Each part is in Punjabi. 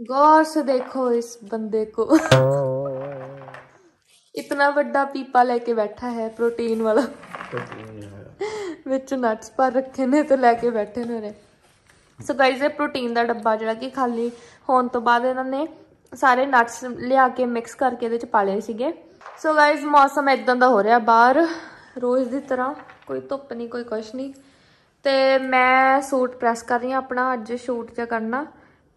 गौर से देखो इस बंदे को इतना बड़ा पीपा लेके बैठा है प्रोटीन वाला ਵਿੱਚ ਨਟਸ ਪਰ ਰੱਖੇ ਨੇ ਤੇ ਲੈ ਕੇ ਬੈਠੇ ਨੇ ਉਰੇ ਸੋ ਗਾਇਜ਼ ਇਹ ਪ੍ਰੋਟੀਨ ਦਾ ਡੱਬਾ ਜਿਹੜਾ ਕਿ ਖਾਲੀ ਹੋਣ ਤੋਂ ਬਾਅਦ ਇਹਨਾਂ ਨੇ ਸਾਰੇ ਨਟਸ ਲਿਆ ਕੇ ਮਿਕਸ ਕਰਕੇ ਇਹਦੇ ਚ ਪਾ ਲਏ ਸੀਗੇ ਸੋ ਗਾਇਜ਼ ਮੌਸਮ ਇਦਾਂ ਦਾ ਹੋ ਰਿਹਾ ਬਾਹਰ ਰੋਜ਼ ਦੀ ਤਰ੍ਹਾਂ ਕੋਈ ਧੁੱਪ ਨਹੀਂ ਕੋਈ ਕੁਛ ਨਹੀਂ ਤੇ ਮੈਂ ਸੂਟ ਪ੍ਰੈਸ ਕਰ ਰਹੀ ਹਾਂ ਆਪਣਾ ਅੱਜ ਸ਼ੂਟ ਚ ਕਰਨਾ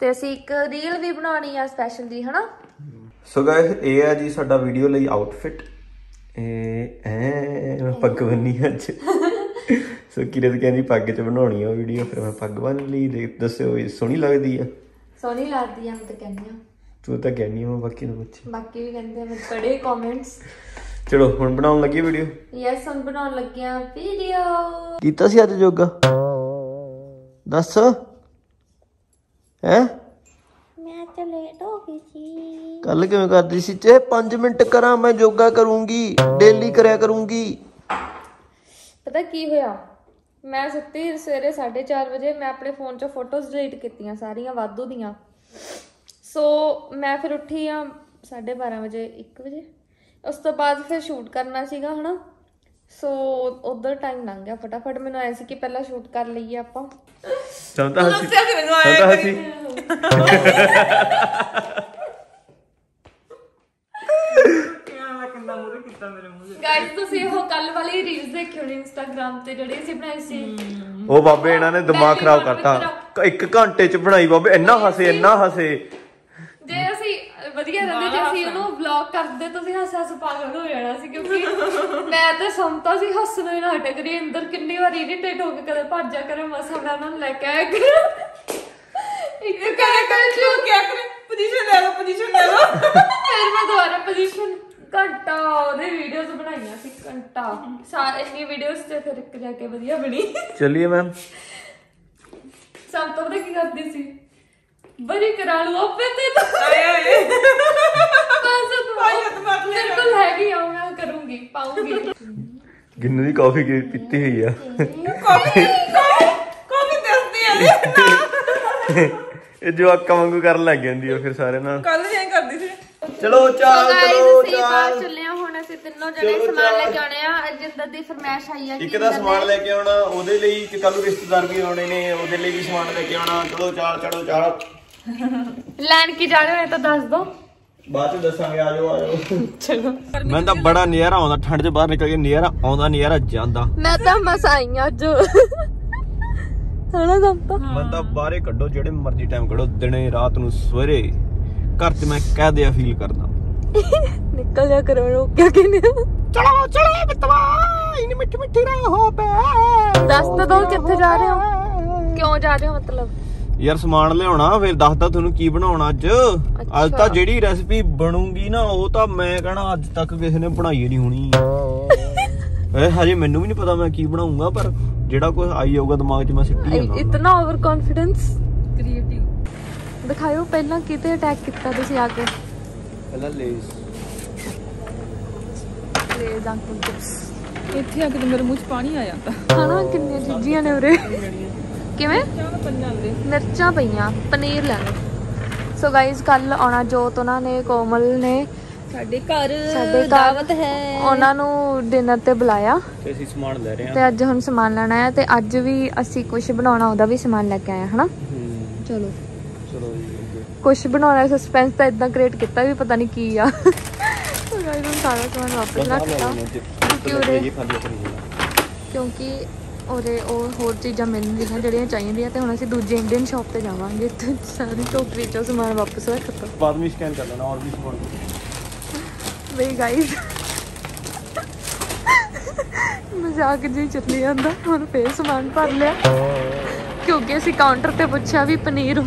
ਤੇ ਅਸੀਂ ਇੱਕ ਰੀਲ ਵੀ ਬਣਾਉਣੀ ਆ ਸਪੈਸ਼ਲ ਦੀ ਹਨਾ? ਸੋ ਗਾਇਸ ਇਹ ਹੈ ਜੀ ਸਾਡਾ ਵੀਡੀਓ ਲਈ ਆਊਟਫਿਟ ਇਹ ਐ ਪੱਗ ਬੰਨੀ ਅੱਜ। ਸੋ ਕਿਰਤ ਕਹਿੰਦੀ ਪੱਗ ਚ ਬਣਾਉਣੀ ਆ ਵੀਡੀਓ ਫਿਰ ਮੈਂ ਪੱਗ ਬੰਨ ਲਈ ਦੇਖ ਦੱਸਿਓ ਇਹ ਸੋਹਣੀ ਲੱਗਦੀ ਆ? ਸੋਹਣੀ ਲੱਗਦੀ ਆ ਮੈਂ ਤਾਂ ਕਹਿੰਦੀ ਆ ਤੂੰ ਤਾਂ ਕਹਿੰਦੀ ਮੈਂ ਬਾਕੀ ਨੂੰ ਪੁੱਛ ਬਾਕੀ ਵੀ ਕਹਿੰਦੇ ਆ ਮੈਂ ਪੜੇ ਕਮੈਂਟਸ ਚਲੋ ਹੁਣ ਬਣਾਉਣ ਲੱਗੀ ਵੀਡੀਓ ਯੈਸ ਹੁਣ ਬਣਾਉਣ ਲੱਗੇ ਆ ਵੀਡੀਓ ਕੀਤਾ ਸੀ ਅੱਜ ਯੋਗਾ ਦੱਸ। ਹੈ? ਮੈਂ ਤਾਂ ਲੇਟ ਹੋ ਗਈ ਸੀ। ਕੱਲ ਕਿਵੇਂ ਕਰਦੀ ਸੀ? ਚੇ 5 ਮਿੰਟ ਕਰਾਂ ਮੈਂ ਯੋਗਾ ਕਰੂੰਗੀ ਡੇਲੀ ਕਰਿਆ ਕਰੂੰਗੀ। ਪਤਾ ਕੀ ਹੋਇਆ? ਮੈਂ ਸੁੱਤੀ ਸਵੇਰੇ 4:30 ਵਜੇ ਮੈਂ ਆਪਣੇ ਫੋਨ 'ਚੋਂ ਫੋਟੋਜ਼ ਡਿਲੀਟ ਕੀਤੀਆਂ ਸਾਰੀਆਂ ਵਾਧੂ ਦੀਆਂ। ਸੋ ਮੈਂ ਫਿਰ ਉੱਠੀ ਆ 12:30 ਵਜੇ 1 ਵਜੇ। ਉਸ ਤੋਂ ਬਾਅਦ ਫਿਰ ਸ਼ੂਟ ਕਰਨਾ ਸੀਗਾ ਹਨਾ? ਸੋ ਉਧਰ ਟਾਈਮ ਲੰਘ ਗਿਆ ਫਟਾਫਟ। ਮੈਨੂੰ ਆਇਆ ਸੀ ਕਿ ਪਹਿਲਾਂ ਸ਼ੂਟ ਕਰ ਲਈਏ ਆਪਾਂ। ਚਲ ਤਾਂ ਹੱਸੀ ਚਲ ਤਾਂ ਹੱਸੀ ਗਾਇਸ ਤੁਸੀਂ ਉਹ ਕੱਲ ਵਾਲੀ ਰੀਲਸ ਦੇਖੀ ਹੋਣੀ ਇੰਸਟਾਗ੍ਰam ਤੇ ਜਿਹੜੀ ਅਸੀਂ ਬਣਾਈ ਸੀ? ਉਹ ਬਾਬੇ ਇਹਨਾਂ ਨੇ ਦਿਮਾਗ ਖਰਾਬ ਕਰਤਾ। ਇੱਕ ਘੰਟੇ ਚ ਬਣਾਈ ਬਾਬੇ ਇੰਨਾ ਹੱਸੇ ਇੰਨਾ ਹੱਸੇ। ਵਧੀਆ ਰਹਿੰਦੇ ਜੇ ਅਸੀਂ ਉਹਨੂੰ ਵਲੌਗ ਕਰਦੇ ਤਾਂ ਅਸੀਂ ਹੱਸ ਹੱਸ ਪਾਗਲ ਹੋ ਜਾਣਾ ਸੀ ਕਿਉਂਕਿ ਮੈਂ ਤੇ ਸਮਤਾ ਸੀ ਹੱਸਣੋਂ ਹੀ ਨਾ ਹਟੇ ਕਰੀ ਅੰਦਰ ਕਿੰਨੀ ਵਾਰ ਇਰੀਟੇਟ ਹੋ ਕੇ ਕਦੇ ਭੱਜਿਆ ਕਰੇ ਮਸਾ ਉਹਨਾਂ ਨੂੰ ਲੈ ਕੇ ਆਇਆ ਕਰ। ਇੱਕ ਕਦੇ ਕਦੇ ਤੂੰ ਕਿਆ ਕਰੇ ਪੋਜੀਸ਼ਨ ਲੈ ਲਓ ਪੋਜੀਸ਼ਨ ਲੈ ਲਓ। ਫਿਰ ਮੈਂ ਦੁਬਾਰਾ ਪੋਜੀਸ਼ਨ ਘੰਟਾ ਉਹਦੇ ਵੀਡੀਓਜ਼ ਬਣਾਈਆਂ ਸੀ ਘੰਟਾ। ਸਾਰੀਆਂ ਵੀਡੀਓਜ਼ ਤੇ ਫਿਰ ਇੱਕ ਜਾ ਕੇ ਵਧੀਆ ਬਣੀ। ਚਲਿਏ ਮੈਮ। ਸਭ ਤੋਂ ਕੀ ਕਰਦੀ ਸੀ? ਬਰੀ ਕਰਾ ਲੂ ਆਪੇ ਤੇ ਆਏ ਆਏ। ਬਸ ਤੂੰ ਪਾਇਤ ਮਰ ਲੈ। ਬਿਲਕੁਲ ਹੈਗੀ ਮੈਂ ਕਰੂੰਗੀ ਪਾਉਂਗੀ। ਗਿੰਨੂ ਦੀ ਕਾਫੀ ਪੀਤੀ ਹੋਈ ਆ? ਕਾਫੀ ਕਾਫੀ ਦੱਸਦੀ ਆ ਇਹ ਜੋ ਅੱਖਾਂ ਵਾਂਗੂ ਕਰਨ ਲੱਗ ਜਾਂਦੀ ਆ ਫਿਰ ਸਾਰੇ ਨਾਲ। ਕੱਲ ਐਂ ਕਰਦੀ ਸੀ। ਚਲੋ ਚਾਲ ਚਲੋ ਚਾਲ। ਚੱਲੇ ਹੁਣ ਅਸੀਂ ਤਿੰਨੋਂ ਜਣੇ ਸਮਾਨ ਲੈ ਕੇ ਆਉਣੇ ਆ ਅਜਿੰਦਰ ਦੀ ਫਰਮਾਇਸ਼ ਆਈ ਆ ਇੱਕ ਦਾ ਸਮਾਨ ਲੈ ਕੇ ਆਉਣਾ ਉਹਦੇ ਲਈ ਕੱਲ ਰਿਸ਼ਤੇਦਾਰ ਵੀ ਆਉਣੇ ਨੇ ਉਹਦੇ ਲਈ ਵੀ ਸਮਾਨ ਲੈ ਕੇ ਆਉਣਾ। ਚਲੋ ਚਾਲ ਚੜੋ ਚਾਲ। ਲੈਣ ਕੀ ਜਾਣੇ ਹੋਏ ਤਾਂ ਦੱਸ ਦੋ। ਬਾਅਦ ਚ ਦੱਸਾਂਗੇ ਆ ਜਾਓ ਆ ਜਾਓ। ਚਲੋ। ਮੈਂ ਤਾਂ ਬੜਾ ਨਜ਼ਾਰਾ ਆਉਂਦਾ ਠੰਡ 'ਚ ਬਾਹਰ ਨਿਕਲ ਕੇ ਨਜ਼ਾਰਾ ਆਉਂਦਾ ਨਜ਼ਾਰਾ ਜਾਂਦਾ। ਮੈਂ ਤਾਂ ਮਸ ਆਈ ਆ ਅੱਜ। ਹਣਾ ਸਭ ਤੋਂ ਮੈਂ ਤਾਂ ਬਾਹਰੇ ਕੱਢੋ ਜਿਹੜੇ ਮਰਜ਼ੀ ਟਾਈਮ ਕੱਢੋ ਦਿਨੇ ਰਾਤ ਨੂੰ ਸਵੇਰੇ। ਘਰ 'ਚ ਮੈਂ ਕਹਿ ਦਿਆ ਫੀਲ ਕਰਦਾ ਨਿਕਲ ਜਾ ਕਰੋ ਰੋਕਿਆ ਕਿਨੇ? ਚਲੋ ਚਲੋ ਬਿਤਵਾ ਇਨ ਮਿੱਠੀ ਮਿੱਠੀ ਰਾਹ ਹੋ ਪੈ। ਦੱਸ ਤਾਂ ਦੋ ਕਿੱਥੇ ਜਾ ਰਹੇ ਹੋ। ਕਿਉਂ ਜਾ ਰਹੇ ਹੋ ਮਤਲਬ? ਯਾਰ ਸਮਾਨ ਲਿਆਉਣਾ ਫਿਰ ਦੱਸਦਾ ਤੁਹਾਨੂੰ ਕੀ ਬਣਾਉਣਾ ਅੱਜ। ਅੱਜ ਤਾਂ ਜਿਹੜੀ ਰੈਸਪੀ ਬਣੂਗੀ ਨਾ ਉਹ ਤਾਂ ਮੈਂ ਕਹਣਾ ਅੱਜ ਤੱਕ ਕਿਸੇ ਨੇ ਬਣਾਈ ਨਹੀਂ ਹੋਣੀ। ਐ ਹਜੇ ਮੈਨੂੰ ਵੀ ਨਹੀਂ ਪਤਾ ਮੈਂ ਕੀ ਬਣਾਉਂਗਾ ਪਰ ਜਿਹੜਾ ਕੁਝ ਆਈ ਹੋਊਗਾ ਦਿਮਾਗ 'ਚ ਮੈਂ ਸਿੱਟੀ ਜਾਣਾ ਇਤਨਾ ਓਵਰ ਕੌਨਫੀਡੈਂਸ ਕ੍ਰੀਏਟਿਵ ਦਿਖਾਇਓ ਪਹਿਲਾਂ ਕਿਤੇ ਅਟੈਕ ਕੀਤਾ ਤੁਸੀਂ ਆ ਕੇ। ਪਹਿਲਾਂ ਲੇਜ਼ ਲੇਜ਼ ਅੰਕਲ ਇੱਥੇ ਆ ਕੇ ਮੇਰੇ ਮੂੰਹ 'ਚ ਪਾਣੀ ਆ ਜਾਂਦਾ। ਹਨਾ ਕਿੰਨੀਆਂ ਚੀਜ਼ੀਆਂ ਨੇ ਉਰੇ। ਕਿਵੇਂ? ਚਾਹ ਪੰਜਾਂ ਦੇ ਮਿਰਚਾਂ ਪਈਆਂ ਪਨੀਰ ਲੈ ਲਓ। ਸੋ ਗਾਇਜ਼ ਕੱਲ ਆਉਣਾ ਜੋਤ ਉਹਨਾਂ ਨੇ ਕੋਮਲ ਨੇ ਸਾਡੇ ਘਰ ਸਾਡੇ ਦਾਵਤ ਹੈ। ਉਹਨਾਂ ਨੂੰ ਡਿਨਰ ਤੇ ਬੁਲਾਇਆ। ਤੇ ਅਸੀਂ ਸਮਾਨ ਲੈ ਰਹੇ ਹਾਂ। ਤੇ ਅੱਜ ਹੁਣ ਸਮਾਨ ਲੈਣਾ ਹੈ ਤੇ ਅੱਜ ਵੀ ਅਸੀਂ ਕੁਝ ਬਣਾਉਣਾ ਉਹਦਾ ਵੀ ਸਮਾਨ ਲੈ ਕੇ ਆਏ ਹਾਂ ਹਨਾ? ਚਲੋ। ਚਲੋ ਜੀ ਕੁਝ ਬਣਾਉਣਾ ਸਸਪੈਂਸ ਤਾਂ ਇਦਾਂ ਕ੍ਰੀਏਟ ਕੀਤਾ ਵੀ ਪਤਾ ਨਹੀਂ ਕੀ ਆ। ਸੋ ਗਾਇਜ਼ ਹੁਣ ਸਾਰਾ ਸਮਾਨ ਵਾਪਸ ਰੱਖਤਾ। ਕਿਉਂਕਿ ਕਿਉਂਕਿ ਉਰੇ ਉਹ ਹੋਰ ਚੀਜ਼ਾਂ ਮਿਲਣਗੀਆਂ ਜਿਹੜੀਆਂ ਚਾਹੀਦੀਆਂ ਤੇ ਹੁਣ ਅਸੀਂ ਦੂਜੀ ਇੰਡੀਅਨ ਸ਼ਾਪ ਤੇ ਜਾਵਾਂਗੇ ਤੇ ਸਾਰੀ ਟੋਕਰੀ ਚੋਂ ਸਮਾਨ ਵਾਪਸ ਰੱਖਤਾ ਬਾਅਦ ਵਿੱਚ ਸਕੈਨ ਕਰ ਲੈਣਾ ਔਰ ਵੀ ਸਮਾਨ। ਬਈ ਗਾਇਸ ਮਜ਼ਾਕ ਜੀ ਚੱਲੀ ਜਾਂਦਾ ਹੁਣ ਫੇਰ ਸਮਾਨ ਭਰ ਲਿਆ। ਕਿਉਂਕਿ ਅਸੀਂ ਕਾਊਂਟਰ ਤੇ ਪੁੱਛਿਆ ਵੀ ਪਨੀਰ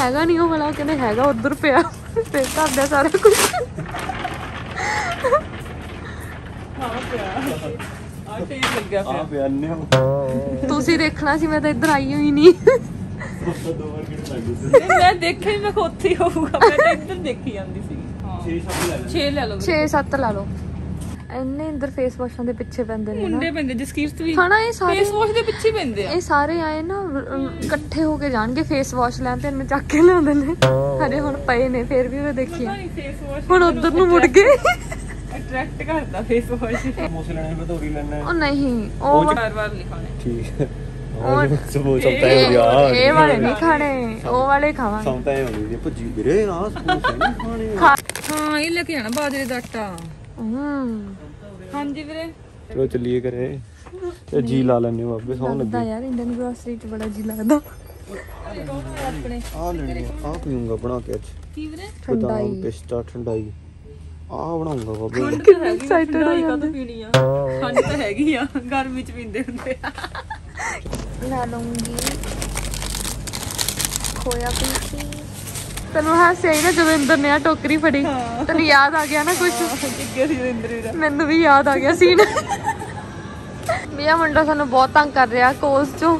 ਹੈਗਾ ਨਹੀਂ ਉਹ ਵਾਲਾ ਕਹਿੰਦੇ ਹੈਗਾ ਉਧਰ ਪਿਆ। ਫੇਰ ਭਰ ਦਿਆ ਸਾਰਾ ਕੁਝ ਆ ਠੀਕ ਲੱਗਿਆ ਆ ਫਿਰ ਪਿਆ ਨੇ ਤੁਸੀਂ ਦੇਖਣਾ ਸੀ ਮੈਂ ਤਾਂ ਇੱਧਰ ਆਈ ਹੋਈ ਨਹੀਂ। ਦੋ ਵਾਰ ਕਿਹੜੇ ਲੱਗ ਗਏ? ਨਹੀਂ, ਮੈਂ ਦੇਖਿਆ ਹੀ ਮੈਂ ਹੀ ਹੋਊਗਾ। ਮੈਂ ਤਾਂ ਇੱਧਰ ਦੇਖੀ ਜਾਂਦੀ ਸੀ। ਹਾਂ। 6 7 ਲੈ 6 ਲੈ ਲਓ 6-7 ਲਾ ਲਓ। ਇੰਨੇ ਇੰਦਰ ਫੇਸ ਵਾਸ਼ਾਂ ਦੇ ਪਿੱਛੇ ਪੈਂਦੇ ਨੇ ਨਾ। ਮੁੰਡੇ ਪੈਂਦੇ ਜਸਕੀਰਤ ਵੀ ਹਨਾ ਇਹ ਸਾਰੇ ਫੇਸ ਵਾਸ਼ ਦੇ ਪਿੱਛੇ ਹੀ ਪੈਂਦੇ ਆ। ਇਹ ਸਾਰੇ ਆਏ ਨਾ ਅਮ, ਇਕੱਠੇ ਹੋ ਕੇ ਜਾਣਗੇ ਫੇਸ ਵਾਸ਼ ਲੈਣ ਤੇ ਇਹਨੂੰ ਚੱਕ ਕੇ ਲਿਆਉਂਦੇ ਨੇ। ਹਜੇ ਹੁਣ ਪਏ ਨੇ ਫਿਰ ਵੀ ਮੈਂ ਦੇਖੀ ਨਹੀਂ ਫੇਸ ਵਾਸ਼ ਹੁਣ ਉਧਰ ਨੂੰ ਮੁੜ ਗਏ। ਅਟਰੈਕਟ ਕਰਦਾ ਫੇਸ ਵਾਸ਼ ਸਮੋਸੇ ਲੈਣੇ ਭਟੂਰੀ ਲੈਣੇ। ਉਹ ਨਹੀਂ ਉਹ ਵਾਰ ਵਾਰ ਲਿਖਾਣੇ ਠੀਕ ਹੈ। ਉਹ- ਸਮੋਸਾ ਤਾਂ ਇਹ ਹੋ ਗਿਆ ਇਹ ਵਾਲੇ ਨਹੀਂ ਖਾਣੇ ਉਹ ਵਾਲੇ ਖਾਵਾਂਗੇ। ਸੌਂ ਤਾਂ ਹੁੰਦੀ ਸੀ ਭੱਜੀ ਵੀਰੇ ਆ ਸਮੋਸੇ ਨਹੀਂ ਖਾਣੇ। ਖਾ ਹਾਂ ਇਹ ਲੈ ਕੇ ਆਣਾ ਬਾਜਰੇ ਦਾ ਆਟਾ। ਹੂੰ। ਹਾਂਜੀ ਵੀਰੇ। ਚਲੋ ਚੱਲੀਏ ਕਰੇ ਤੇ ਜੀ ਲਾ ਲੈਣੇ ਬਾਬੇ ਸੌਂ ਲੱਗਦਾ ਯਾਰ ਇੰਡੀਅਨ ਗ੍ਰੋਸਰੀ ਚ ਬੜਾ ਜੀ ਲੱਗਦਾ। ਆਪਣੇ। ਆ ਲੈਣੀ ਆ ਪੀਊਂਗਾ ਬਣਾ ਕੇ ਅੱਜ। ਕੀ ਵੀਰੇ? ਬਦਾਮ ਪਿਸਤਾ ਠੰਡਾਈ। ਆ ਬਣਾਉਂਗਾ ਬਾਬੇ। excited ਹੋ ਕਦੋਂ ਪੀਣੀ ਆ? ਖੰਡ ਤਾਂ ਹੈਗੀ ਆ ਗਰਮੀ ਚ ਪੀਂਦੇ ਹੁੰਦੇ ਆ। ਲੈ ਲਊਂਗੀ। ਖੋਇਆ ਪੀਸੀ ਤੈਨੂੰ ਹਾਸੇ ਆਈ ਨਾ ਜਵਿੰਦਰ ਨੇ ਆ ਟੋਕਰੀ ਫੜੀ ਤੈਨੂੰ ਯਾਦ ਆ ਗਿਆ ਨਾ ਕੁਝ ਸੀ ਵੀਰਾ ਮੈਨੂੰ ਵੀ ਯਾਦ ਆ ਗਿਆ ਸੀਨ ਆ ਮੁੰਡਾ ਸਾਨੂੰ ਬਹੁਤ ਤੰਗ ਕਰ ਰਿਹਾ ਕੋਸ ਚੋਂ।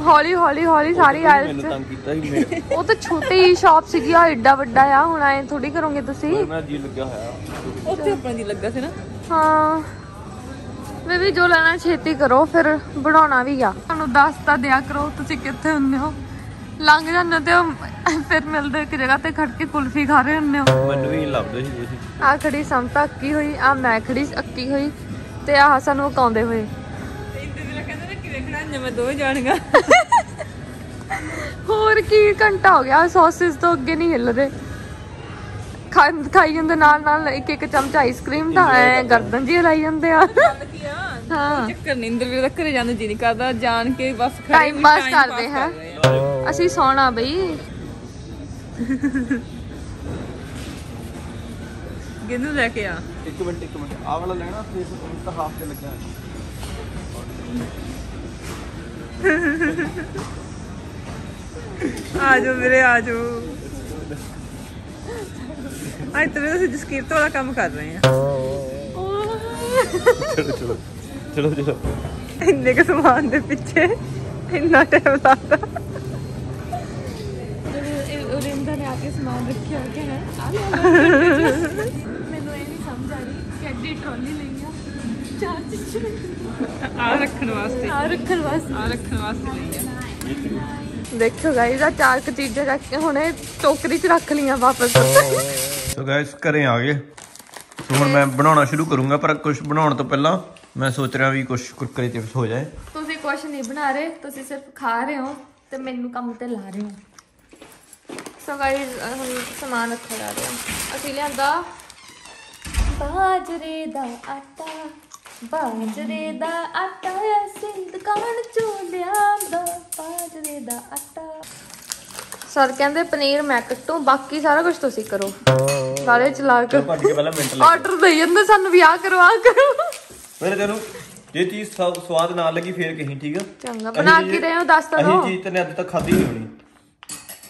ਹੌਲੀ ਹੌਲੀ ਹੌਲੀ ਸਾਰੀ ਆਇਲਸ ਮੈਨੂੰ ਤੰਗ ਕੀਤਾ ਸੀ ਮੇਰੇ ਉਹ ਤਾਂ ਛੋਟੀ ਹੀ ਸ਼ਾਪ ਸੀਗੀ ਆ ਏਡਾ ਵੱਡਾ ਆ ਹੁਣ ਐ ਥੋੜੀ ਕਰੋਗੇ ਤੁਸੀਂ? ਮੇਰਾ ਜੀ ਲੱਗਿਆ ਹੋਇਆ। ਉੱਥੇ ਆਪਣਾ ਦੀ ਲੱਗਾ ਸੀ ਨਾ? ਹਾਂ। ਮੈਂ ਵੀ ਜੋ ਲੈਣਾ ਛੇਤੀ ਕਰੋ ਫਿਰ ਬਣਾਉਣਾ ਵੀ ਆ। ਤੁਹਾਨੂੰ ਦੱਸ ਤਾਂ ਦਿਆ ਕਰੋ ਤੁਸੀਂ ਕਿੱਥੇ ਹੁੰਦੇ ਹੋ? ਲੰਘ ਜਾਂਦੇ ਹੋ ਤੇ ਉਹ ਫਿਰ ਮਿਲਦੇ ਇੱਕ ਜਗ੍ਹਾ ਤੇ ਖੜ ਕੇ ਕੁਲਫੀ ਖਾ ਰਹੇ ਹੁੰਦੇ ਹੋ। ਮੈਨੂੰ ਵੀ ਲੱਭਦੇ ਸੀ ਤੁਸੀਂ। ਆ ਖੜੀ ਸਮਤਾ ਅੱਕੀ ਹੋਈ ਆ ਮੈਂ ਖੜੀ ਅੱਕੀ ਹੋਈ ਤੇ ਆਹ ਸਾਨੂੰ ਕਾਉਂਦੇ ਹੋਏ। ਖੜਾਂਗੇ ਮੈਂ ਦੋਵੇਂ ਜਾਣੀਆਂ। ਹੋਰ ਕੀ ਘੰਟਾ ਹੋ ਗਿਆ ਸੌਸਸ ਤੋਂ ਅੱਗੇ ਨਹੀਂ ਹਿੱਲ ਰਹੇ ਖਾ- ਖਾਈ ਜਾਂਦੇ ਨਾਲ ਨਾਲ ਇੱਕ ਇੱਕ ਚਮਚ ਆਈਸਕ੍ਰੀਮ ਦਾ ਐ ਗਰਦਨ ਜੀ ਹਿਲਾਈ ਜਾਂਦੇ ਆ। ਗੱਲ ਕੀ ਆ? ਹਾਂ। ਚੱਕਰ ਨਹੀਂ ਇੰਦਰ ਵੀਰਾ ਦਾ ਘਰੇ ਜਾਣ ਨੂੰ ਜੀ ਨਹੀਂ ਕਰਦਾ ਜਾਣ ਕੇ ਬਸ ਖੜੇ Time ਵੀ pass time ਕਰਦੇ pass ਹੈ। ਕਰ ਰਹੇ ਆ। ਅਸੀਂ ਸੌਣਾ ਬਈ। ਗਿੰਨੂ ਲੈ ਕੇ ਆ। ਇੱਕ ਮਿੰਟ ਇੱਕ ਮਿੰਟ। ਆਹ ਵਾਲਾ ਲੈਣਾ ਤਾਂ ਹਾਫ ਤੇ ਲੱਗਿਆ। ਆ ਜਾਓ ਵੀਰੇ ਆ ਜਾਓ। ਅੱਜ ਤੇ ਅਸੀਂ ਜਸਕੀਰਤ ਵਾਲਾ ਕੰਮ ਕਰ ਰਹੇ ਆ ਚਲੋ ਚਲੋ ਚਲੋ ਚਲੋ। ਇੰਨੇ ਕੁ ਸਮਾਨ ਦੇ ਪਿੱਛੇ ਇੰਨਾ ਟਾਈਮ ਲੱਗਦਾ। ਰਿੰਦਰ ਨੇ ਆ ਕੇ ਸਮਾਨ ਰੱਖਿਆ ਕਿ ਹੈ ਆ ਲੈ ਮੈਨੂੰ ਇਹ ਨਹੀਂ ਸਮਝ ਆ ਰਹੀ ਕਿ ਐਡੀ ਟਰਾਲੀ ਲਈ ਆ ਚਾਰ ਚੀਜ਼ਾਂ ਆ ਰੱਖਣ ਵਾਸਤੇ। ਆ ਰੱਖਣ ਵਾਸਤੇ। ਆ ਰੱਖਣ ਵਾਸਤੇ ਲਈ ਆ। ਦੇਖੋ ਗਾਈਜ਼ ਆ ਚਾਰ ਕੁ ਚੀਜ਼ਾਂ ਰੱਖ ਕੇ ਹੁਣੇ ਟੋਕਰੀ 'ਚ ਰੱਖ ਲੀਆਂ ਵਾਪਸ। ਸੋ ਗਾਇਸ ਘਰੇ ਆ ਗਏ। ਸੋ ਹੁਣ ਮੈਂ ਬਣਾਉਣਾ ਸ਼ੁਰੂ ਕਰੂੰਗਾ ਪਰ ਕੁਝ ਬਣਾਉਣ ਤੋਂ ਪਹਿਲਾਂ ਮੈਂ ਸੋਚ ਰਿਹਾ ਵੀ ਕੁਝ ਕੁਰਕਰੇ ਚਿਪਸ ਹੋ ਜਾਏ। ਤੁਸੀਂ ਕੁਝ ਨਹੀਂ ਬਣਾ ਰਹੇ ਤੁਸੀਂ ਸਿਰਫ ਖਾ ਰਹੇ ਹੋ ਤੇ ਮੈਨੂੰ ਕੰਮ ਤੇ ਲਾ ਰਹੇ ਹੋ। ਸੋ ਗਾਈਜ਼ ਹੁਣ ਸਮਾਨ ਰੱਖਿਆ ਜਾ ਰਿਹਾ ਅਸੀਂ ਲਿਆਂਦਾ ਬਾਜਰੇ ਦਾ ਆਟਾ। ਬਾਜਰੇ ਦਾ ਆਟਾ ਅਸੀਂ ਦੁਕਾਨ ਚੋਂ ਲਿਆਂਦਾ ਬਾਜਰੇ ਦਾ ਆਟਾ। ਸਰ ਕਹਿੰਦੇ ਪਨੀਰ ਮੈਂ ਕੱਟੂ ਬਾਕੀ ਸਾਰਾ ਕੁਝ ਤੁਸੀਂ ਕਰੋ। ਸਾਰੇ ਚਲਾ ਕੇ ਭੱਜ ਕੇ ਪਹਿਲਾਂ ਮਿੰਟ ਆਰਡਰ ਦੇ ਜਾਂਦੇ ਸਾਨੂੰ ਵੀ ਆਹ ਕਰੋ ਮੇਰੇ ਤੈਨੂੰ ਜੇ ਚੀਜ਼ ਸਵਾ- ਸਵਾਦ ਨਾ ਲੱਗੀ ਫੇਰ ਕਹੀਂ ਠੀਕ ਆ? ਚੰਗਾ ਬਣਾ ਅਸੀਂ ਕੀ ਰਹੇ ਹੋ ਦੱਸ ਤਾਂ ਅਸੀਂ ਦਿਓ। ਚੀਜ਼ ਤੈਨੇ ਅੱਜ ਤੱਕ ਖਾਧੀ ਨਹੀਂ ਹੋਣੀ।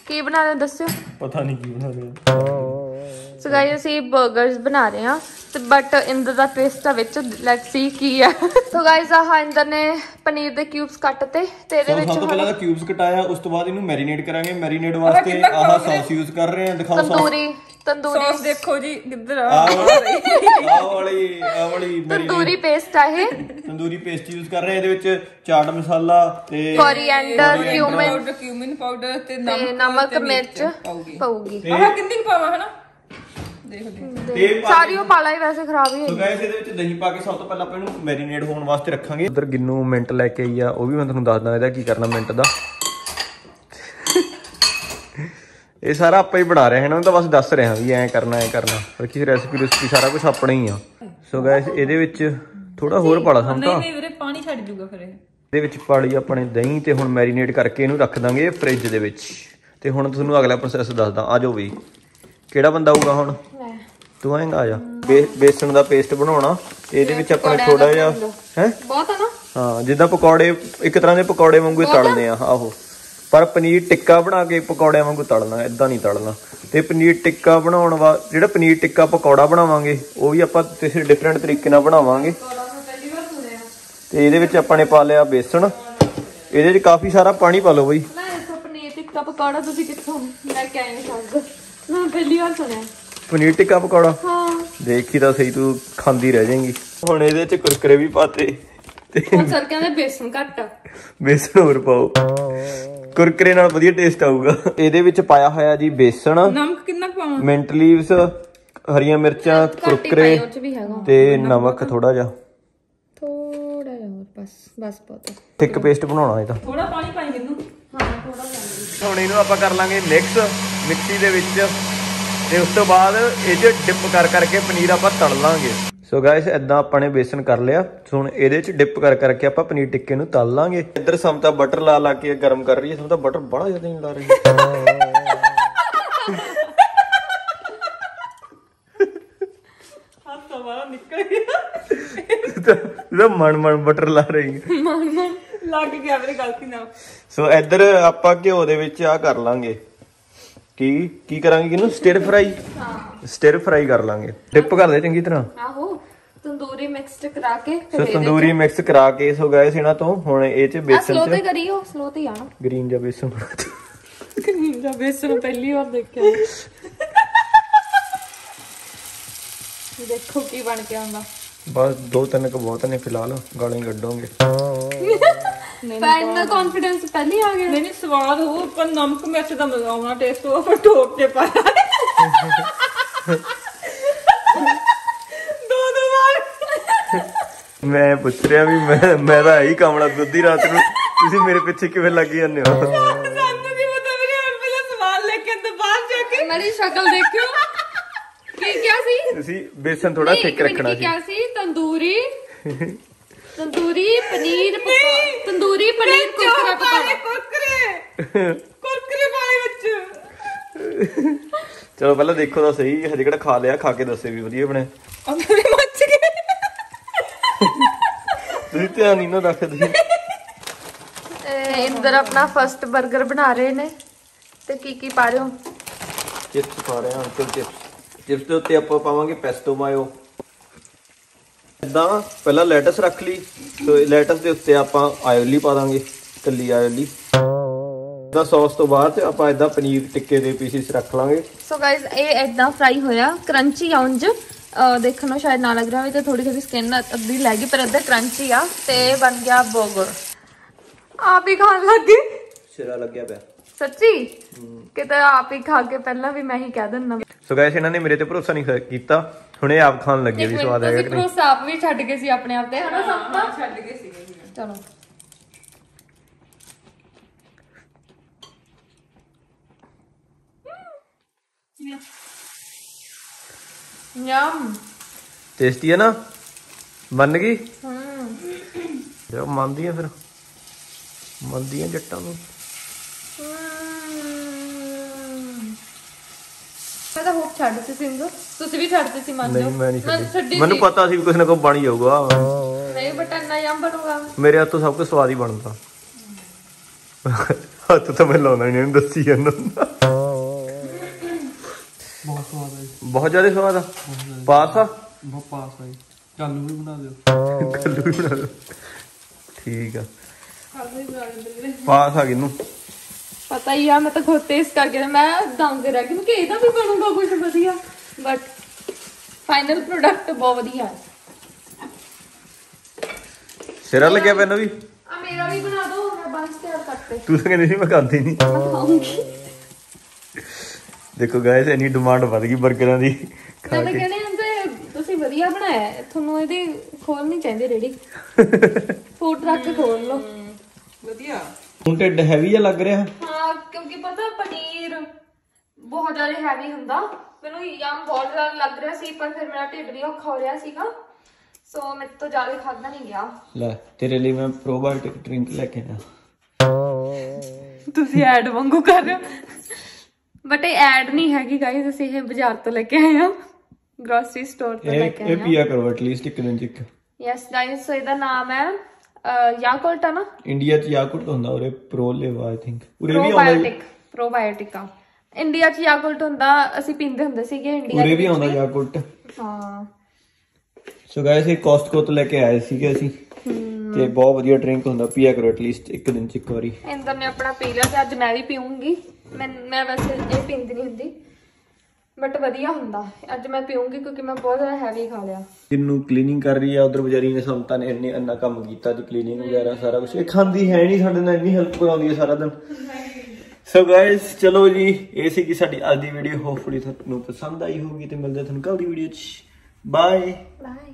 ਕੀ ਬਣਾ ਰਹੇ ਹੋ ਦੱਸਿਓ। ਪਤਾ ਨਹੀਂ ਕੀ ਬਣਾ ਰਹੇ ਸੋ ਗਾਇਸ ਅਸੀਂ 버ਗਰਸ ਬਣਾ ਰਹੇ ਹਾਂ। ਤੇ ਬਟ ਇੰਦਰ ਦਾ ਟਵਿਸਟ ਆ ਵਿੱਚ ਲੈਟਸ ਸੀ ਕੀ ਆ। ਸੋ ਗਾਇਸ ਆਹ ਇੰਦਰ ਨੇ ਪਨੀਰ ਦੇ ਕਿਊਬਸ ਕੱਟਤੇ ਤੇ ਇਹਦੇ ਵਿੱਚ ਸਭ ਤੋਂ ਪਹਿਲਾਂ ਤਾਂ ਕਿਊਬਸ ਕਟਾਇਆ ਉਸ ਤੋਂ ਬਾਅਦ ਇਹਨੂੰ ਮੈਰੀਨੇਟ ਕਰਾਂਗੇ। ਮੈਰੀਨੇਟ ਵਾਸਤੇ ਆਹ ਸੌਸ ਯੂਜ਼ ਕਰ ਰਹੇ ਹਾਂ। ਦਿਖਾਓ ਸੌਸ ਤੰਦੂਰੀ ਤੰਦੂਰੀ। ਸੌਸ ਦੇਖੋ ਜੀ ਕਿੱਧਰ ਆ। ਆਹ ਵਾਲੀ। ਆਹ ਵਾਲੀ ਤੰਦੂਰੀ ਪੇਸਟ ਆ ਇਹ। ਤੰਦੂਰੀ ਪੇਸਟ ਯੂਜ਼ ਕਰ ਰਹੇ ਹਾਂ। ਇਹਦੇ ਵਿੱਚ ਚਾਟ ਮਸਾਲਾ ਤੇ coriander cumin powder cumin powder ਤੇ ਨਮਕ ਮਿਰਚ ਪਾਊਗੀ। ਪਊਗੀ। ਆਹ ਕਿੰਨੀ ਪਾਵਾਂ ਹਨਾ? ਦੇਖ ਲਈ ਤੇ ਪਾ- ਸਾਰੀ ਉਹ ਪਾਲਾ ਹੀ ਵੈਸੇ ਖਰਾਬ ਹੀ ਸੋ ਗਾਇਸ ਇਹਦੇ ਵਿੱਚ ਦਹੀਂ ਪਾ ਕੇ ਸਭ ਤੋਂ ਪਹਿਲਾਂ ਆਪਾਂ ਇਹਨੂੰ ਮੈਰੀਨੇਟ ਹੋਣ ਵਾਸਤੇ ਰੱਖਾਂਗੇ। ਉਧਰ ਗਿੰਨੂ ਮਿੰਟ ਲੈ ਕੇ ਆਈ ਆ ਉਹ ਵੀ ਮੈਂ ਤੁਹਾਨੂੰ ਦੱਸਦਾ ਇਹਦਾ ਕੀ ਕਰਨਾ ਮਿੰਟ ਦਾ। ਇਹ ਸਾਰਾ ਆਪਾਂ ਹੀ ਬਣਾ ਰਹੇ ਹਾਂ ਇਹਨਾਂ ਨੂੰ ਤਾਂ ਬਸ ਦੱਸ ਰਹੇ ਹਾਂ ਵੀ ਐਂ ਕਰਨਾ ਐਂ ਕਰਨਾ। ਬਾਕੀ ਰੈਸਪੀ ਰੈਸਪੀ ਸਾਰਾ ਕੁਝ ਆਪਣਾ ਹੀ ਆ। ਸੋ ਗਾਇਸ ਇਹਦੇ ਵਿੱਚ ਥੋੜਾ ਹੋਰ ਪਾਲਾ ਨਹੀਂ ਸਮਝਾ ਨਹੀਂ ਵੀਰੇ ਪਾਣੀ ਛੱਡ ਜੂਗਾ ਫਿਰ ਇਹ। ਇਹਦੇ ਵਿੱਚ ਪਾਲੀ ਆਪਣੇ ਦਹੀਂ ਤੇ ਹੁਣ ਮੈਰੀਨੇਟ ਕਰਕੇ ਇਹਨੂੰ ਰੱਖ ਦਾਂਗੇ ਫ੍ਰਿਜ ਦੇ ਵਿੱਚ। ਤੇ ਹੁਣ ਤੁਹਾਨੂੰ ਅਗਲਾ ਪ੍ਰੋਸੈਸ ਦੱਸਦਾ ਆ ਜਾਓ ਵੀ। ਕਿਹੜਾ ਬੰਦਾ ਆਊਗਾ ਹੁਣ? ਤੂੰ ਆਏਗਾ ਆ ਜਾ। ਬੇਸਣ ਦਾ ਪੇਸਟ ਬਣਾਉਣਾ। ਇਹਦੇ ਵਿੱਚ ਆਪਣੇ ਥੋੜਾ ਜਿਹਾ ਹੈ? ਬਹੁਤ ਆ ਨਾ? ਹਾਂ ਜਿੱਦਾਂ ਪਕੌੜੇ ਇੱਕ ਤਰ੍ਹਾਂ ਦੇ ਪਕੌੜੇ ਵਾਂਗੂ ਹੀ ਤਲਦੇ ਆ ਆਹੋ। ਪਰ ਪਨੀਰ ਟਿੱਕਾ ਬਣਾ ਕੇ ਪਕੌੜਿਆਂ ਵਾਂਗੂ ਤਲਣਾ ਇਦਾਂ ਨਹੀਂ ਤਲਣਾ। ਤੇ ਪਨੀਰ ਟਿੱਕਾ ਬਣਾਉਣ ਵਾ ਜਿਹੜਾ ਪਨੀਰ ਟਿੱਕਾ ਪਕੌੜਾ ਬਣਾਵਾਂਗੇ ਉਹ ਵੀ ਆਪਾਂ ਕਿਸੇ ਡਿਫਰੈਂਟ ਤਰੀਕੇ ਨਾਲ ਬਣਾਵਾਂਗੇ। ਤੇ ਇਹਦੇ ਵਿੱਚ ਆਪਾਂ ਨੇ ਪਾ ਲਿਆ ਬੇਸਣ। ਇਹਦੇ 'ਚ ਕਾਫੀ ਸਾਰਾ ਪਾਣੀ ਪਾ ਲਓ ਬਈ। ਨਾ ਇਸ ਪਨੀਰ ਟਿੱਕਾ ਪਕੌੜਾ ਤੁਸੀਂ ਕਿੱਥੋਂ ਲੈ ਕੇ ਆਏ ਹੋ ਮੈਂ ਪਹਿਲੀ ਵਾਰ ਸੁਣਿਆ। ਪਨੀਰ ਟਿੱਕਾ ਪਕੌੜਾ। ਹਾਂ। ਦੇਖੀ ਤਾਂ ਸਹੀ ਤੂੰ ਖਾਂਦੀ ਰਹਿ ਜਾਏਂਗੀ। ਹੁਣ ਇਹਦੇ 'ਚ ਕੁਰਕਰੇ ਵੀ ਪਾਤੇ ਹੁਣ ਸਰ ਕਹਿੰਦੇ ਬੇਸਨ ਘੱਟ। ਬੇਸਨ ਹੋਰ ਪਾਓ। ਕੁਰਕਰੇ ਨਾਲ ਵਧੀਆ ਟੇਸਟ ਆਊਗਾ। ਇਹਦੇ ਵਿੱਚ ਪਾਇਆ ਹੋਇਆ ਜੀ ਬੇਸਨ ਨਮਕ ਕਿੰਨਾ ਪਾਵਾਂ? ਮਿੰਟ ਲੀਵਸ ਹਰੀਆਂ ਮਿਰਚਾਂ ਹੀ ਕੁਰਕਰੇ ਤੇ ਨਮਕ ਥੋੜਾ ਜਿਹਾ। ਥੋੜਾ ਜਿਹਾ ਹੋਰ ਬਸ ਬਸ ਬਹੁਤ। ਥਿਕ ਪੇਸਟ ਬਣਾਉਣਾ ਇਹਦਾ ਥੋੜਾ ਪਾਣੀ ਪਾਈ ਮੈਨੂੰ। ਹੁਣ ਇਹਨੂੰ ਆਪਾਂ ਕਰ ਲਾਂਗੇ ਮਿਕਸ। ਮਿਕਸੀ ਦੇ ਵਿੱਚ ਤੇ ਉਸ ਤੋਂ ਬਾਅਦ ਇਹ 'ਚ ਡਿਪ ਕਰ ਕਰਕੇ ਪਨੀਰ ਆਪਾਂ ਤਲ ਲਾਂਗੇ। ਸੋ ਗਾਇਸ ਇਦਾਂ ਆਪਾਂ ਨੇ ਬੇਸਨ ਕਰ ਲਿਆ। ਸੋ ਹੁਣ ਇਹਦੇ 'ਚ ਡਿਪ ਕਰ ਕਰਕੇ ਆਪਾਂ ਪਨੀਰ ਟਿੱਕੇ ਨੂੰ ਤਲ ਲਾਂਗੇ। ਇੱਧਰ ਸਮਤਾ ਬਟਰ ਲਾ ਲਾ ਕੇ ਗਰਮ ਕਰ ਰਹੀ ਹੈ। ਸਮਤਾ ਬਟਰ ਬੜਾ ਜ਼ਿਆਦਾ ਹੀ ਲਾ ਰਹੀ। ਹੈ ਹੱਥ ਵਾਲਾ ਨਿਕਲ ਗਿਆ। ਇਹਦਾ ਮਨ ਮਨ ਬਟਰ ਲਾ ਰਹੀ ਹੈ। ਲੱਗ ਗਿਆ ਮੇਰੇ ਗਲਤੀ ਨਾਲ। ਸੋ ਇੱਧਰ ਆਪਾਂ ਘਿਓ ਦੇ ਵਿੱਚ ਆ ਕਰ ਲਾਂਗੇ। ਕੀ ਕੀ ਕਰਾਂਗੇ ਕਿਨੂੰ? ਸਟਿਰ ਫਰਾਈ ਸਟਿਰ ਫਰਾਈ ਕਰ ਲਾਂਗੇ। ਡਿਪ ਕਰ ਦੇ ਚੰਗੀ ਤਰ੍ਹਾਂ। ਆਹੋ ਤੰਦੂਰੀ ਮਿਕਸਡ ਕਰਾ ਕੇ ਸੋ ਤੰਦੂਰੀ ਮਿਕਸ ਕਰਾ ਕੇ ਸੋ ਗਏ ਇਹਨਾਂ ਤੋਂ ਹੁਣ ਇਹ ਚ ਆ ਬੇਸਨ ਸਲੋ ਤੇ ਚ। ਕਰੀਓ ਸਲੋ ਤੇ ਹੀ ਆਣਾ ਗ੍ਰੀਨ ਜਿਹਾ ਬੇਸਨ ਬਣਾ ਦਿਓ। ਕਿੰਨਾ ਬੇਸਨ ਪਹਿਲੀ ਵਾਰ ਦੇਖਿਆ। ਦੇਖੋ ਕੀ ਬਣ ਕੇ ਆਉਂਦਾ। ਬਸ ਦੋ ਤਿੰਨ ਕੁ ਬਹੁਤ ਨੇ ਫਿਲਹਾਲ ਗਾਲਾਂ ਹੀ ਕੱਢੋਗੇ। ਪਰ ਇੰਨਾ ਕੌਨਫੀਡੈਂਸ ਪਹਿਲੀ ਆ ਗਿਆ। ਨਹੀਂ ਨਹੀਂ ਸਵਾਦ ਹੋ ਪਰ ਨਮਕ ਮਿਰਚ ਦਾ ਆਉਣਾ ਟੇਸਟ ਉਹ ਪਰ ਠੋਕ ਕੇ ਪਾਇਆ ਦੋ। ਦੋ ਵਾਰ। ਮੈਂ ਪੁੱਛ ਰਿਹਾ ਵੀ ਮੈਂ ਮੈਂ ਤਾਂ ਇਹੀ ਕਾਮਲਾ ਦੁੱਧੀ ਰਾਤ ਨੂੰ। ਤੁਸੀਂ ਮੇਰੇ ਪਿੱਛੇ ਕਿਵੇਂ ਲੱਗ ਜਾਂਦੇ ਹੋ? ਸਾਨੂੰ ਕੀ ਪਤਾ ਮੇਰੇ ਹੁਣ ਪਹਿਲਾਂ ਸਵਾਲ ਲੈ ਕੇ ਅੰਦਰ ਬਾਹਰ ਜਾ ਕੇ। ਮੇਰੀ ਸ਼ਕਲ ਦੇਖਿਓ। ਕੀ ਕਿਹਾ ਸੀ? ਤੁਸੀਂ ਬੇਸਨ ਥੋੜਾ ਥਿਕ ਰੱਖਣਾ ਕੀ ਸੀ ਕਿਹਾ ਸੀ? ਤੰਦੂਰੀ ਤੰਦੂਰੀ ਪਨੀਰ ਪਕਾ ਤੰਦੂਰੀ ਪਨੀਰ ਕੁਰਕਰਾ ਪਕਾਉਣਾ ਕੁਰਕਰੇ। ਕੁਰਕਰੇ ਪਾਏ ਵਿੱਚ। ਚਲੋ ਪਹਿਲਾਂ ਦੇਖੋ ਤਾਂ ਸਹੀ ਹਜੇ ਕਿਹੜਾ ਖਾ ਲਿਆ ਖਾ ਕੇ ਦੱਸੇ ਵੀ ਵਧੀਆ ਬਣੇ। ਮੱਚ ਗਏ ਤੁਸੀਂ ਧਿਆਨ ਨਹੀਂ ਨਾ ਰੱਖਦੇ। ਇਹ ਇੰਦਰ ਆਪਣਾ ਫਰਸਟ 버ਗਰ ਬਣਾ ਰਹੇ ਨੇ। ਤੇ ਕੀ ਕੀ ਪਾ ਰਹੇ ਹੋ? ਚਿਪਸ ਪਾ ਰਹੇ ਹਾਂ ਅੰਕਲ ਚਿਪਸ ਚਿਪਸ ਦੇ ਉੱਤੇ ਆਪਾਂ ਪਾਵਾਂਗੇ ਪੈਸਟੋ ਮਾਇਓ ਇਦਾਂ ਪਹਿਲਾਂ ਲੈਟਸ ਰੱਖ ਲਈ ਸੋ ਲੈਟਸ ਦੇ ਉੱਤੇ ਆਪਾਂ ਆਇਓਲੀ ਪਾ ਦਾਂਗੇ ਕੱਲੀ ਆਇਓਲੀ ਇਦਾਂ ਸੌਸ ਤੋਂ ਬਾਅਦ ਆਪਾਂ ਇਦਾਂ ਪਨੀਰ ਟਿੱਕੇ ਦੇ ਪੀਸਿਸ ਰੱਖ ਲਾਂਗੇ। ਸੋ ਗਾਇਜ਼ ਇਹ ਇਦਾਂ ਫਰਾਈ ਹੋਇਆ ਕਰੰਚੀ ਆ ਉਂਝ। ਅਹ ਦੇਖਣ ਨੂੰ ਸ਼ਾਇਦ ਨਾ ਲੱਗ ਰਿਹਾ ਹੋਵੇ ਤੇ ਥੋੜੀ ਥੋੜੀ ਸਕਿਨ ਅੱਧੀ ਲੱਗ ਗਈ ਪਰ ਅੱਧਾ ਕਰੰਚੀ ਆ ਤੇ ਬਣ ਗਿਆ 버ਗਰ ਆਪ ਹੀ ਖਾਣ ਲੱਗੇ ਸਿਰਾ ਲੱਗਿਆ ਪਿਆ। ਸੱਚੀ? ਕਿਤੇ ਆਪ ਹੀ ਖਾ ਕੇ ਪਹਿਲਾਂ ਵੀ ਮੈਂ ਹੀ ਕਹਿ ਦਿੰਨਾ ਸੋ ਗਾਇਸ ਇਹਨਾਂ ਨੇ ਮੇਰੇ ਤੇ ਭਰੋਸਾ ਨਹੀਂ ਕੀਤਾ। ਹੁਣ ਇਹ ਆਪ ਖਾਣ ਲੱਗੇ ਵੀ ਸਵਾਦ ਤੁਸੀਂ ਕਿ ਨਹੀਂ? ਭਰੋਸਾ ਆਪ ਵੀ ਛੱਡ ਗਏ ਸੀ ਆਪਣੇ ਆਪ ਤੇ ਹਨਾ ਸੰਪਾ? ਛੱਡ ਗਏ ਸੀਗੇ ਚਲੋ। ਯਮ। ਟੇਸਟੀ ਹੈ ਨਾ? ਬਣ ਗਈ? ਹਮ ਜੋ ਮੰਨਦੀ ਆ ਫਿਰ। ਮੰਨਦੀ ਆ ਜੱਟਾਂ ਨੂੰ ਮੈਂ ਤਾਂ ਹੋਪ ਛੱਡਤੀ ਸੀ ਇੰਦੂ ਤੁਸੀਂ ਵੀ ਛੱਡਤੀ ਸੀ ਮੰਨ ਨਹੀਂ ਮੈਂ ਨਹੀਂ ਛੱਡੀ। ਮੈਨੂੰ ਪਤਾ ਸੀ ਵੀ ਕੁਛ ਨਾ ਕੁਛ ਬਣ ਹੀ ਜਾਊਗਾ। ਨਹੀਂ ਬਟ ਇੰਨਾ ਯਮ ਬਣੂਗਾ ਮੇਰੇ ਹੱਥੋਂ ਸਭ ਕੁਝ ਸਵਾਦ ਹੀ ਬਣਦਾ। ਹੱਥ ਤਾਂ ਮੈਂ ਲਾਉਣਾ ਹੀ ਨਹੀਂ ਦੱਸੀ ਜਾਂਦਾ ਬਹੁਤ ਸਵਾਦ ਹੈ ਬਹੁਤ ਜ਼ਿਆਦਾ ਸਵਾਦ ਆ? ਪਾਸ ਆ ਬਹੁਤ ਪਾਸ ਹੈ ਚਾਲੂ ਵੀ ਬਣਾ ਦਿਓ। ਕੱਲੂ ਵੀ ਬਣਾ ਦਿਓ। ਠੀਕ ਆ। ਪਾਸ ਆ ਕਿਨੂੰ ਪਤਾ ਹੀ ਆ ਮੈਂ ਤਾਂ ਖੁਦ ਟੇਸਟ ਕਰਕੇ ਮੈਂ ਦੰਗ ਰਹਿ ਗਈ। ਕਿ ਇਹਦਾ ਵੀ ਬਣੂਗਾ ਕੁਝ ਵਧੀਆ। ਬਟ ਫਾਈਨਲ ਪ੍ਰੋਡਕਟ ਬਹੁਤ ਵਧੀਆ ਹੈ। ਸਿਰਾ ਲੱਗਿਆ ਪੈਨ ਵੀ? ਆ ਮੇਰਾ ਵੀ ਬਣਾ ਦਿਓ ਮੈਂ ਬੰਸ ਤਿਆਰ ਕਰਤੇ ਤੂੰ ਤਾਂ ਕਹਿੰਦੀ ਸੀ ਮੈਂ ਖਾਂਦੀ ਨਹੀਂ ਮੈਂ ਖਾਉਂਗੀ ਦੇਖੋ ਗਾਇਸ ਇੰਨੀ ਡਿਮਾਂਡ ਵੱਧ ਗਈ 버ਗਰਾਂ ਦੀ ਮੈਂ ਤਾਂ ਕਹਿੰਦੀ ਹਾਂ ਤੇ ਤੁਸੀਂ ਵਧੀਆ ਬਣਾਇਆ। ਤੁਹਾਨੂੰ ਇਹਦੀ ਖੋਲਣੀ ਚਾਹੀਦੀ ਰੇੜੀ। ਫੂਡ ਟਰੱਕ ਖੋਲ ਲਓ। ਵਧੀਆ। ਹੁਣ ਢਿੱਡ ਹੈਵੀ ਜਿਹਾ ਲੱਗ ਰਿਹਾ? ਹਾਂ ਕਿਉਂਕਿ ਪਤਾ ਪਨੀਰ ਬਹੁਤ ਜ਼ਿਆਦਾ ਹੈਵੀ ਹੁੰਦਾ। ਮੈਨੂੰ ਯਮ ਬਹੁਤ ਜ਼ਿਆਦਾ ਲੱਗ ਰਿਹਾ ਸੀ ਪਰ ਫਿਰ ਮੇਰਾ ਢਿੱਡ ਵੀ ਔਖਾ ਹੋ ਰਿਹਾ ਸੀਗਾ। ਸੋ ਮੇਰੇ ਤੋਂ ਜ਼ਿਆਦਾ ਖਾਦਾ ਨਹੀਂ ਗਿਆ। ਲੈ ਤੇਰੇ ਲਈ ਮੈਂ ਪ੍ਰੋਬਾਇਓਟਿਕ ਡਰਿੰਕ ਲੈ ਕੇ ਆਇਆ। ਤੁਸੀਂ ਐਡ ਵਾਂਗੂ ਕਰ ਰਹੇ ਹੋ। ਬਟ ਇਹ ਐਡ ਨਹੀਂ ਹੈਗੀ ਗਾਇਸ ਅਸੀਂ ਇਹ ਬਾਜ਼ਾਰ ਤੋਂ ਲੈ ਕੇ ਆਏ ਹਾਂ। ਗ੍ਰੋਸਰੀ ਸਟੋਰ ਤੋਂ ਲੈ ਇਹ ਕੇ ਇਹ ਆਏ ਹਾਂ। ਪੀਆ ਕਰੋ ਐਟਲੀਸਟ ਇੱਕ ਦਿਨ ਚ ਇੱਕ। ਯੈਸ ਗਾਇਸ ਸੋ ਇਹਦਾ ਨਾਮ ਹੈ ਯਾਕੁਲਟ ਆ ਨਾ ਇੰਡੀਆ ਚ ਯਾਕੁਰਟ ਹੁੰਦਾ ਉਰੇ ਪ੍ਰੋ ਲਿਵ ਆਈ ਥਿੰਕ ਉਰੇ ਵੀ ਆਉਂਦਾ ਪ੍ਰੋਬਾਇਓਟਿਕ ਪ੍ਰੋਬਾਇਓਟਿਕ ਆ ਇੰਡੀਆ 'ਚ ਯਾਕੁਲਟ ਹੁੰਦਾ ਅਸੀਂ ਪੀਂਦੇ ਹੁੰਦੇ ਸੀਗੇ ਇੰਡੀਆ ਉਰੇ ਵੀ ਆਉਂਦਾ ਯਾਕੁਰਟ ਹਾਂ ਸੋ ਗਾਇਸ ਇਹ ਕੋਸਟਕੋ ਤੋਂ ਲੈ ਕੇ ਆਏ ਸੀਗੇ ਅਸੀਂ ਤੇ ਬਹੁਤ ਵਧੀਆ ਡਰਿੰਕ ਹੁੰਦਾ ਪੀਆ ਕਰੋ ਐਟਲੀਸਟ ਇੱਕ ਦਿਨ ਚ ਇੱਕ ਵਾਰੀ. ਇੰਦਰ ਨੇ ਆਪਣਾ ਪੀ ਲਿਆ ਤੇ ਅੱਜ ਮੈਂ ਵੀ ਪੀਉਂਗੀ ਮੈਂ ਮੈਂ ਵੈਸੇ ਇਹ ਪੀਂਦੀ ਨਹੀਂ ਹੁੰਦੀ ਬਟ ਵਧੀਆ ਹੁੰਦਾ। ਅੱਜ ਮੈਂ ਪੀਉਂਗੀ ਕਿਉਂਕਿ ਮੈਂ ਬਹੁਤ ਜ਼ਿਆਦਾ ਹੈਵੀ ਖਾ ਲਿਆ। ਜਿੰਨੂੰ ਕਲੀਨਿੰਗ ਕਰ ਰਹੀ ਆ ਉਧਰ ਵਿਚਾਰੀ ਨੇ ਸਮਤਾ ਨੇ ਇੰਨੇ ਇੰਨਾ ਕੰਮ ਕੀਤਾ ਜੀ ਕਲੀਨਿੰਗ ਵਗੈਰਾ ਸਾਰਾ ਕੁਝ ਇਹ ਖਾਂਦੀ ਹੈ ਨਹੀਂ ਸਾਡੇ ਨਾਲ ਇੰਨੀ ਹੈਲਪ ਕਰਾਉਂਦੀ ਹੈ ਸਾਰਾ ਦਿਨ। ਸੋ ਗਾਇਸ ਚਲੋ ਜੀ ਇਹ ਸੀ ਕਿ ਸਾਡੀ ਅੱਜ ਦੀ ਵੀਡੀਓ ਹੋਪਫੁਲੀ ਤੁਹਾਨੂੰ ਪਸੰਦ ਆਈ ਹੋਊਗੀ ਤੇ ਮਿਲਦੇ ਤੁਹਾਨੂੰ ਕੱਲ ਦੀ ਵੀਡੀਓ 'ਚ। Bye bye